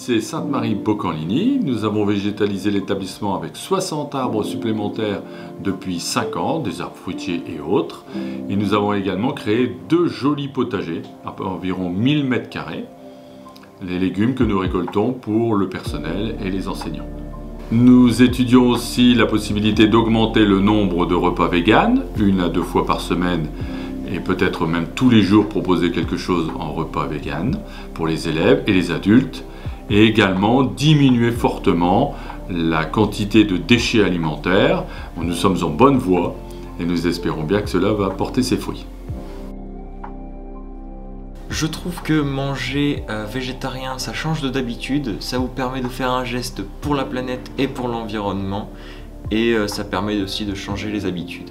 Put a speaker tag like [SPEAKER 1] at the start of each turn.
[SPEAKER 1] c'est Sainte-Marie-Bocanligny. Nous avons végétalisé l'établissement avec 60 arbres supplémentaires depuis 5 ans, des arbres fruitiers et autres. Et nous avons également créé deux jolis potagers, à environ 1000 m2, les légumes que nous récoltons pour le personnel et les enseignants. Nous étudions aussi la possibilité d'augmenter le nombre de repas véganes, une à deux fois par semaine et peut-être même tous les jours proposer quelque chose en repas vegan pour les élèves et les adultes et également diminuer fortement la quantité de déchets alimentaires. Nous sommes en bonne voie et nous espérons bien que cela va porter ses fruits.
[SPEAKER 2] Je trouve que manger euh, végétarien, ça change de d'habitude, ça vous permet de faire un geste pour la planète et pour l'environnement, et euh, ça permet aussi de changer les habitudes.